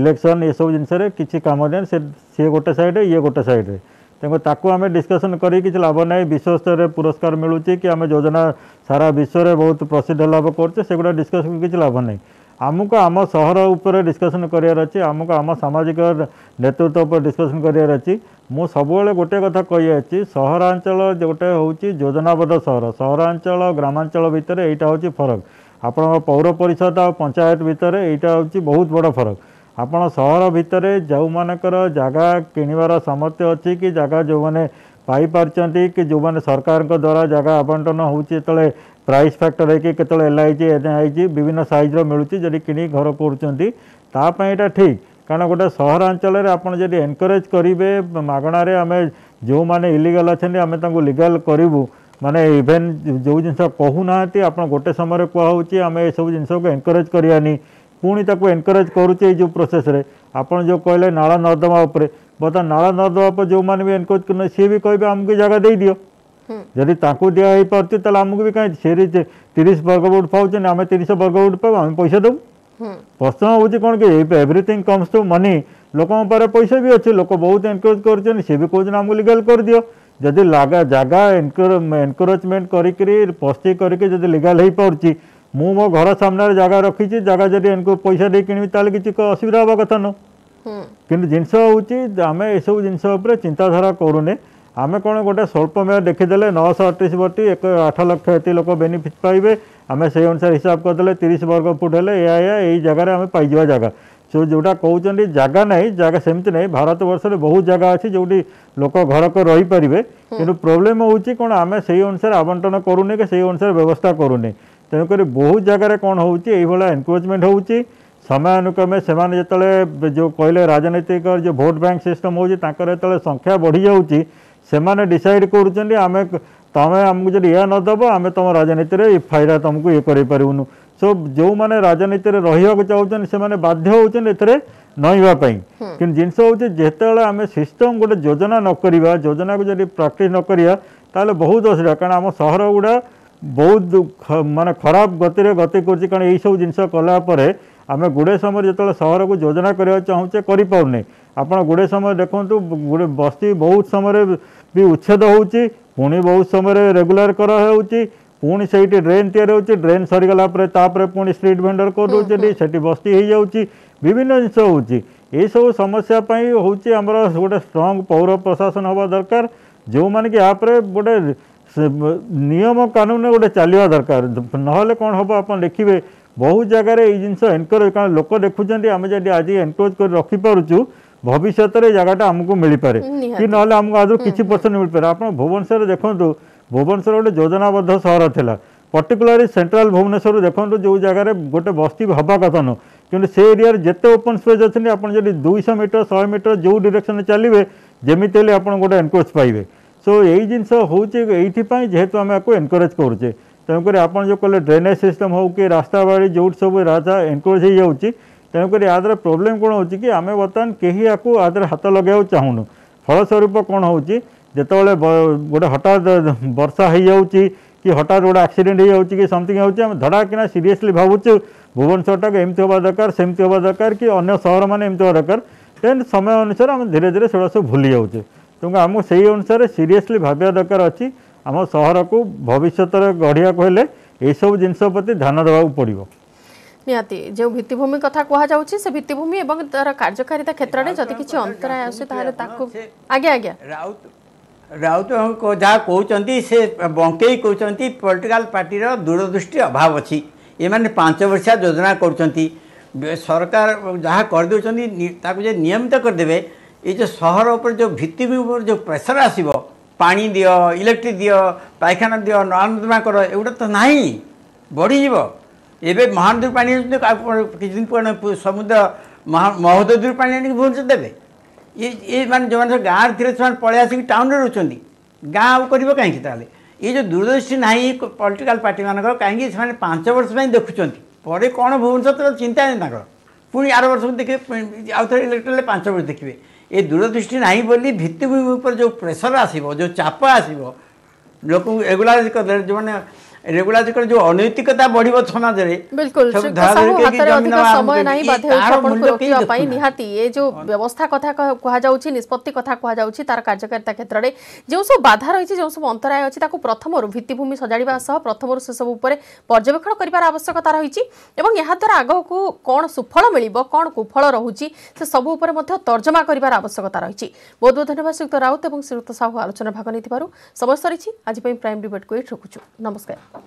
ଇଲେକ୍ସନ୍ ଏସବୁ ଜିନିଷରେ କିଛି କାମ ଦିଏ ସେ ସିଏ ଗୋଟେ ସାଇଡ଼୍ରେ ଇଏ ଗୋଟେ ସାଇଡ଼୍ରେ ତେଣୁ ତାକୁ ଆମେ ଡିସ୍କସନ୍ କରି କିଛି ଲାଭ ନାହିଁ ବିଶ୍ୱ ସ୍ତରରେ ପୁରସ୍କାର ମିଳୁଛି କି ଆମେ ଯୋଜନା ସାରା ବିଶ୍ୱରେ ବହୁତ ପ୍ରସିଦ୍ଧ ଲାଭ କରୁଛେ ସେଗୁଡ଼ା ଡିସ୍କସନ୍ କିଛି ଲାଭ ନାହିଁ आमको आम सहर उपर डिस्कसन करार आम सामाजिक नेतृत्व उपर डिस्कसन कर सब गोटे कथा कही सहरांचल गोटे हूँ योजनाबद्ध सहर सहरांचल ग्रामांचल भितर यहाँ हूँ फरक आपण पौर परिषद आ पंचायत भितर यहाँ हूँ बहुत बड़ फरक ଆପଣ ସହର ଭିତରେ ଯେଉଁମାନଙ୍କର ଜାଗା କିଣିବାର ସାମର୍ଥ୍ୟ ଅଛି କି ଜାଗା ଯେଉଁମାନେ ପାଇପାରୁଛନ୍ତି କି ଯେଉଁମାନେ ସରକାରଙ୍କ सरकार द्वारा जगह ହେଉଛି होते ପ୍ରାଇସ୍ ଫ୍ୟାକ୍ଟର ହେଇକି କେତେବେଳେ ଏଲ୍ ଆଇଚି ଏନ୍ ଆଇଚି ବିଭିନ୍ନ ସାଇଜ୍ର ମିଳୁଛି ଯଦି କିଣିକି ଘର କରୁଛନ୍ତି ତା ପାଇଁ ଏଇଟା ଠିକ୍ କାରଣ ଗୋଟେ ସହରାଞ୍ଚଳରେ ଆପଣ ଯଦି ଏନକରେଜ୍ କରିବେ ମାଗଣାରେ ଆମେ ଯେଉଁମାନେ ଇଲିଗାଲ୍ ଅଛନ୍ତି ଆମେ ତାଙ୍କୁ ଲିଗାଲ୍ କରିବୁ ମାନେ ଇଭେନ୍ ଯେଉଁ ଜିନିଷ କହୁନାହାନ୍ତି ଆପଣ ଗୋଟେ ସମୟରେ କୁହାହେଉଛି ଆମେ ଏସବୁ ଜିନିଷକୁ ଏନକରେଜ୍ କରିବାନି ପୁଣି ତାକୁ ଏନକରେଜ୍ କରୁଛି ଏଇ ଯେଉଁ ପ୍ରୋସେସ୍ରେ ଆପଣ ଯେଉଁ କହିଲେ ନାଳ ନର୍ଦ୍ଦମା ଉପରେ ବର୍ତ୍ତମାନ ନାଳ ନର୍ଦ୍ଦମା ଉପରେ ଯେଉଁମାନେ ବି ଏନକରେଜ୍ କରୁଛନ୍ତି ସିଏ ବି କହିବେ ଆମକୁ ଜାଗା ଦେଇଦିଅ ଯଦି ତାଙ୍କୁ ଦିଆ ହେଇପାରୁଛି ତାହେଲେ ଆମକୁ ବି କାହିଁ ସେ ତିରିଶ ବର୍ଗ ଫୁଟ ପାଉଛନ୍ତି ଆମେ ତିରିଶ ବର୍ଗ ଫୁଟ ପାଉ ଆମେ ପଇସା ଦେବୁ ପ୍ରଶ୍ନ ହେଉଛି କ'ଣ କି ଏଭ୍ରିଥିଙ୍ଗ କମ୍ସ ଟୁ ମନି ଲୋକଙ୍କ ପାଖରେ ପଇସା ବି ଅଛି ଲୋକ ବହୁତ ଏନକରେଜ କରୁଛନ୍ତି ସେ ବି କହୁଛନ୍ତି ଆମକୁ ଲିଗାଲ କରିଦିଅ ଯଦି ଜାଗା ଏନକରେଜମେଣ୍ଟ କରିକିରି ପସ୍ତି କରିକି ଯଦି ଲିଗାଲ ହେଇପାରୁଛି ମୁଁ ମୋ ଘର ସାମ୍ନାରେ ଜାଗା ରଖିଛି ଜାଗା ଯଦି ଏନକୁ ପଇସା ଦେଇ କିଣିବି ତାହେଲେ କିଛି ଅସୁବିଧା ହେବା କଥା ନୁହଁ କିନ୍ତୁ ଜିନିଷ ହେଉଛି ଆମେ ଏସବୁ ଜିନିଷ ଉପରେ ଚିନ୍ତାଧାରା କରୁନେ ଆମେ କ'ଣ ଗୋଟେ ସ୍ୱଳ୍ପ ମେୟ ଦେଖିଦେଲେ ନଅଶହ ଅଠତିରିଶ ବର୍ତ୍ତି ଏକ ଆଠ ଲକ୍ଷ ଏତେ ଲୋକ ବେନିଫିଟ୍ ପାଇବେ ଆମେ ସେଇ ଅନୁସାରେ ହିସାବ କରିଦେଲେ ତିରିଶ ବର୍ଗ ଫୁଟ ହେଲେ ଏହା ଏହା ଏଇ ଜାଗାରେ ଆମେ ପାଇଯିବା ଜାଗା ସେ ଯେଉଁଟା କହୁଛନ୍ତି ଜାଗା ନାହିଁ ଜାଗା ସେମିତି ନାହିଁ ଭାରତବର୍ଷରେ ବହୁତ ଜାଗା ଅଛି ଯେଉଁଠି ଲୋକ ଘରକ ରହିପାରିବେ କିନ୍ତୁ ପ୍ରୋବ୍ଲେମ୍ ହେଉଛି କ'ଣ ଆମେ ସେଇ ଅନୁସାରେ ଆବଣ୍ଟନ କରୁନି କି ସେଇ ଅନୁସାରେ ବ୍ୟବସ୍ଥା କରୁନି ତେଣୁକରି ବହୁତ ଜାଗାରେ କ'ଣ ହେଉଛି ଏଇଭଳିଆ ଏନକ୍ରୋଚମେଣ୍ଟ ହେଉଛି ସମୟାନୁକ୍ରମେ ସେମାନେ ଯେତେବେଳେ ଯେଉଁ କହିଲେ ରାଜନୈତିକ ଯେଉଁ ଭୋଟ୍ ବ୍ୟାଙ୍କ ସିଷ୍ଟମ୍ ହେଉଛି ତାଙ୍କର ଯେତେବେଳେ ସଂଖ୍ୟା ବଢ଼ିଯାଉଛି ସେମାନେ ଡିସାଇଡ୍ କରୁଛନ୍ତି ଆମେ ତମେ ଆମକୁ ଯଦି ଏହା ନଦେବ ଆମେ ତମ ରାଜନୀତିରେ ଫାଇଦା ତମକୁ ଇଏ କରେଇପାରିବୁନୁ ସୋ ଯେଉଁମାନେ ରାଜନୀତିରେ ରହିବାକୁ ଚାହୁଁଛନ୍ତି ସେମାନେ ବାଧ୍ୟ ହେଉଛନ୍ତି ଏଥିରେ ନଇବା ପାଇଁ କିନ୍ତୁ ଜିନିଷ ହେଉଛି ଯେତେବେଳେ ଆମେ ସିଷ୍ଟମ୍ ଗୋଟେ ଯୋଜନା ନ କରିବା ଯୋଜନାକୁ ଯଦି ପ୍ରାକ୍ଟିସ୍ ନ କରିବା ତାହେଲେ ବହୁତ ଅସୁବିଧା କାରଣ ଆମ ସହର ଗୁଡ଼ା ବହୁତ ମାନେ ଖରାପ ଗତିରେ ଗତି କରୁଛି କାରଣ ଏଇସବୁ ଜିନିଷ କଲା ପରେ ଆମେ ଗୁଡ଼ାଏ ସମୟରେ ଯେତେବେଳେ ସହରକୁ ଯୋଜନା କରିବାକୁ ଚାହୁଁଛେ କରିପାରୁନେ ଆପଣ ଗୁଡ଼ାଏ ସମୟ ଦେଖନ୍ତୁ ଗୋଟେ ବସ୍ତି ବହୁତ ସମୟରେ भी उच्छेद होनी बहुत समय रेगुलर कर पुणी से ड्रेन या ड्रेन सरीगला पुणी स्ट्रीट भेडर कर दूसरे बस्ती हो जाए विभिन्न जिनस ये सब समस्यापी हूँ आम गोटे स्ट्रंग पौर प्रशासन हवा दरकार जो मैंने कि आप गोटे नियम कानून गोटे चलवा दरकार ना कौन हम आप देखिए बहुत जगह ये जिनस एनकरेज कारण लोक देखुंट आम जी आज एनकरेज कर रखिपुँ ଭବିଷ୍ୟତରେ ଜାଗାଟା ଆମକୁ ମିଳିପାରେ କି ନହେଲେ ଆମକୁ ଆଦରୁ କିଛି ପରସେଣ୍ଟ ମିଳିପାରେ ଆପଣ ଭୁବନେଶ୍ୱର ଦେଖନ୍ତୁ ଭୁବନେଶ୍ୱର ଗୋଟେ ଯୋଜନାବଦ୍ଧ ସହର ଥିଲା ପର୍ଟିକୁଲାର ସେଣ୍ଟ୍ରାଲ ଭୁବନେଶ୍ୱର ଦେଖନ୍ତୁ ଯେଉଁ ଜାଗାରେ ଗୋଟେ ବସ୍ତି ହେବା କଥା ନୁହଁ କିନ୍ତୁ ସେ ଏରିଆରେ ଯେତେ ଓପନ୍ ସ୍ପେସ୍ ଅଛନ୍ତି ଆପଣ ଯଦି ଦୁଇଶହ ମିଟର ଶହେ ମିଟର ଯେଉଁ ଡିରେକ୍ସନରେ ଚାଲିବେ ଯେମିତି ହେଲେ ଆପଣ ଗୋଟେ ଏନକରେଜ୍ ପାଇବେ ସୋ ଏଇ ଜିନିଷ ହେଉଛି ଏଇଥିପାଇଁ ଯେହେତୁ ଆମେ ଆକୁ ଏନକରେଜ୍ କରୁଛେ ତେଣୁକରି ଆପଣ ଯେଉଁ କହିଲେ ଡ୍ରେନେଜ୍ ସିଷ୍ଟମ୍ ହେଉ କି ରାସ୍ତାବାଡ଼ି ଯେଉଁଠି ସବୁ ରାସ୍ତା ଏନକରେଜ୍ ହେଇଯାଉଛି ତେଣୁକରି ଏହାଦ୍ୱାରା ପ୍ରୋବ୍ଲେମ୍ କ'ଣ ହେଉଛି କି ଆମେ ବର୍ତ୍ତମାନ କେହି ୟାକୁ ଏହାଦ୍ୱାରା ହାତ ଲଗାଇବାକୁ ଚାହୁଁନୁ ଫଳସ୍ୱରୂପ କ'ଣ ହେଉଛି ଯେତେବେଳେ ଗୋଟେ ହଠାତ୍ ବର୍ଷା ହୋଇଯାଉଛି କି ହଠାତ୍ ଗୋଟେ ଆକ୍ସିଡେଣ୍ଟ ହୋଇଯାଉଛି କି ସମଥିଙ୍ଗ ହେଉଛି ଆମେ ଧଡ଼ାକିନା ସିରିୟସଲି ଭାବୁଛୁ ଭୁବନେଶ୍ୱରଟାକୁ ଏମିତି ହେବା ଦରକାର ସେମିତି ହେବା ଦରକାର କି ଅନ୍ୟ ସହରମାନେ ଏମିତି ହେବା ଦରକାର ଦେନ୍ ସମୟ ଅନୁସାରେ ଆମେ ଧୀରେ ଧୀରେ ସେଗୁଡ଼ା ସବୁ ଭୁଲି ଯାଉଛୁ ତେଣୁ ଆମକୁ ସେଇ ଅନୁସାରେ ସିରିୟସଲି ଭାବିବା ଦରକାର ଅଛି ଆମ ସହରକୁ ଭବିଷ୍ୟତରେ ଗଢ଼ିବାକୁ ହେଲେ ଏଇସବୁ ଜିନିଷ ପ୍ରତି ଧ୍ୟାନ ଦେବାକୁ ପଡ଼ିବ ନିହାତି ଯେଉଁ ଭିତ୍ତିଭୂମି କଥା କୁହାଯାଉଛି ସେ ଭିତ୍ତିଭୂମି ଏବଂ ତାର କାର୍ଯ୍ୟକାରିତା କ୍ଷେତ୍ରରେ ଯଦି କିଛି ଅନ୍ତରାୟ ଆସୁଛି ତାହେଲେ ତାକୁ ଆଜ୍ଞା ଆଜ୍ଞା ରାଉତ ରାଉତ ଯାହା କହୁଛନ୍ତି ସେ ବଙ୍କେଇ କହୁଛନ୍ତି ପଲିଟିକାଲ ପାର୍ଟିର ଦୂରଦୃଷ୍ଟି ଅଭାବ ଅଛି ଏମାନେ ପାଞ୍ଚ ବର୍ଷିଆ ଯୋଜନା କରୁଛନ୍ତି ସରକାର ଯାହା କରିଦେଉଛନ୍ତି ତାକୁ ଯେ ନିୟମିତ କରିଦେବେ ଏ ଯେଉଁ ସହର ଉପରେ ଯେଉଁ ଭିତ୍ତିଭୂମି ଉପରେ ଯେଉଁ ପ୍ରେସର ଆସିବ ପାଣି ଦିଅ ଇଲେକ୍ଟ୍ରି ଦିଅ ପାଇଖାନା ଦିଅ ନର୍ମା କର ଏଗୁଡ଼ା ତ ନାହିଁ ବଢ଼ିଯିବ ଏବେ ମହାନଦୀରୁ ପାଣି ଆଣୁଛନ୍ତି କିଛିଦିନ ପୁରାଣ ସମୁଦ୍ର ମହୋଦୟରୁ ପାଣି ଆଣିକି ଭୁବନେଶ୍ୱର ଦେବେ ଏ ଏ ମାନେ ଯେଉଁମାନେ ସବୁ ଗାଁରେ ଥିଲେ ସେମାନେ ପଳେଇ ଆସିକି ଟାଉନରେ ରହୁଛନ୍ତି ଗାଁ ଆଉ କରିବ କାହିଁକି ତାହେଲେ ଏ ଯେଉଁ ଦୂରଦୃଷ୍ଟି ନାହିଁ ପଲିଟିକାଲ ପାର୍ଟିମାନଙ୍କର କାହିଁକି ସେମାନେ ପାଞ୍ଚ ବର୍ଷ ପାଇଁ ଦେଖୁଛନ୍ତି ପରେ କ'ଣ ଭୁବନେଶ୍ୱର ଚିନ୍ତା ନାହିଁ ତାଙ୍କର ପୁଣି ଆର ବର୍ଷକୁ ଦେଖିବେ ଆଉ ଥରେ ଇଲେକ୍ଟ୍ରିରେ ପାଞ୍ଚ ବର୍ଷ ଦେଖିବେ ଏ ଦୂରଦୃଷ୍ଟି ନାହିଁ ବୋଲି ଭିତ୍ତିଭୂମି ଉପରେ ଯେଉଁ ପ୍ରେସର ଆସିବ ଯେଉଁ ଚାପ ଆସିବ ଲୋକଙ୍କୁ ଏଗୁଡ଼ା ଯେଉଁମାନେ ରେଗୁଲା ଯେକର ଯୋଉ ଅନୈତିକତା ବଢିବ ସମାଜରେ ବିଲକୁଲ ସମୟ ନାହିଁ ବାଧ୍ୟ ହେଉଛି ଆପଣଙ୍କୁ ରୋକିବା ପାଇଁ ନିହାତି ଏ ଯୋଉ ବ୍ୟବସ୍ଥା କଥା କୁହାଯାଉଛି ନିଷ୍ପତ୍ତି କଥା କୁହାଯାଉଛି ତାର କାର୍ଯ୍ୟକାରିତା କ୍ଷେତ୍ରରେ ଯେଉଁ ସବୁ ବାଧା ରହିଛି ଯେଉଁ ସବୁ ଅନ୍ତରାୟ ଅଛି ତାକୁ ପ୍ରଥମରୁ ଭିତ୍ତିଭୂମି ସଜାଡ଼ିବା ସହ ପ୍ରଥମରୁ ସେସବୁ ଉପରେ ପର୍ଯ୍ୟବେକ୍ଷଣ କରିବାର ଆବଶ୍ୟକତା ରହିଛି ଏବଂ ଏହାଦ୍ୱାରା ଆଗକୁ କ'ଣ ସୁଫଳ ମିଳିବ କ'ଣ କୁଫଳ ରହୁଛି ସେ ସବୁ ଉପରେ ମଧ୍ୟ ତର୍ଜମା କରିବାର ଆବଶ୍ୟକତା ରହିଛି ବହୁତ ବହୁତ ଧନ୍ୟବାଦ ଶ୍ରୀଯୁକ୍ତ ରାଉତ ଏବଂ ଶ୍ରୀଯୁକ୍ତ ସାହୁ ଆଲୋଚନା ଭାଗ ନେଇଥିବାରୁ ସମୟ ସରିଛି ଆଜି ପାଇଁ ପ୍ରାଇମ୍ ଡିବେଟ୍କୁ ଏଇଠି ରଖୁଛୁ ନମସ୍କାର